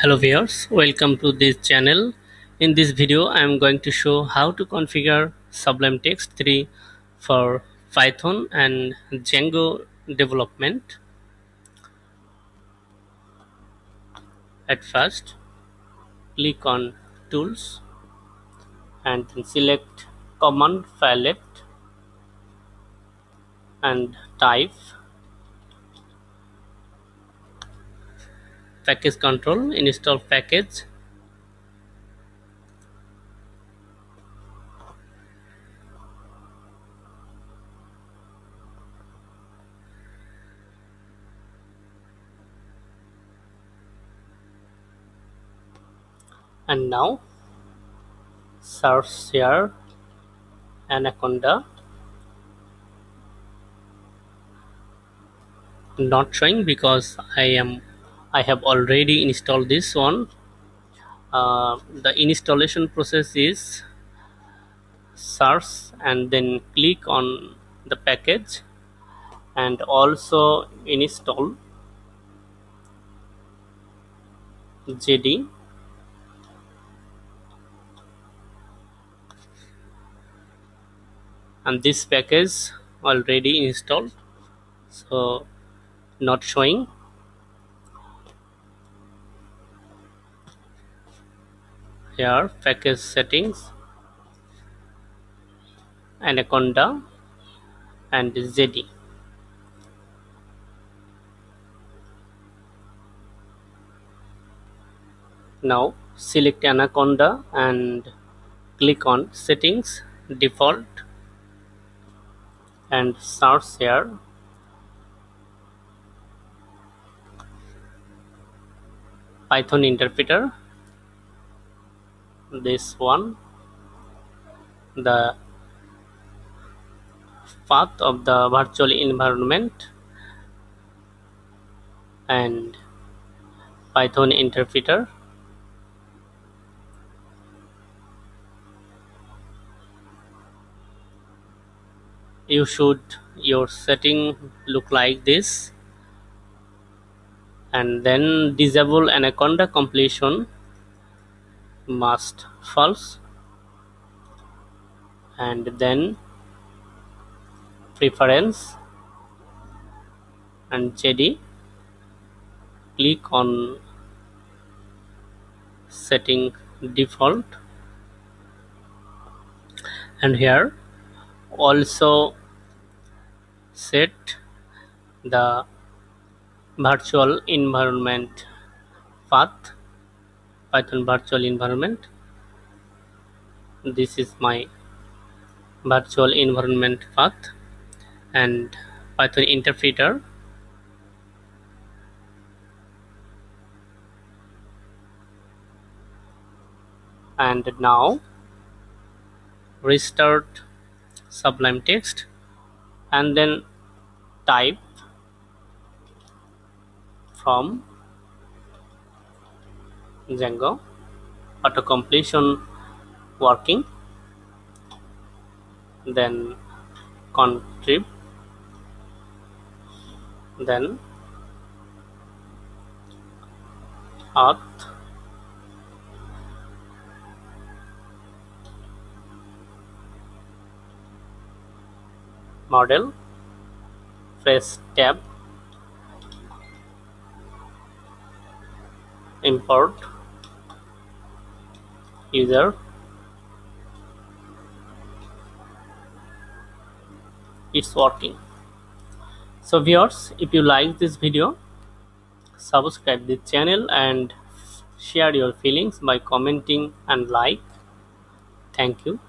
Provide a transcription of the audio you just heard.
Hello viewers, welcome to this channel. In this video, I am going to show how to configure Sublime Text 3 for Python and Django development. At first, click on Tools and then select Command Palette and type package control install package. And now search here anaconda. Not showing because I am I have already installed this one. Uh, the installation process is search and then click on the package and also install Jedi and this package already installed. So not showing here package settings anaconda and Jedi now select anaconda and click on settings default and search here. Python interpreter this one. The path of the virtual environment and python interpreter. You should your setting look like this. And then disable anaconda completion must false. And then preference and Jedi click on setting default. And here also set the virtual environment path python virtual environment. This is my virtual environment path and python interpreter. And now restart sublime text and then type from Django auto completion working. Then contrib. Then auth model. Press tab. Import user it's working. So viewers if you like this video subscribe the channel and share your feelings by commenting and like. Thank you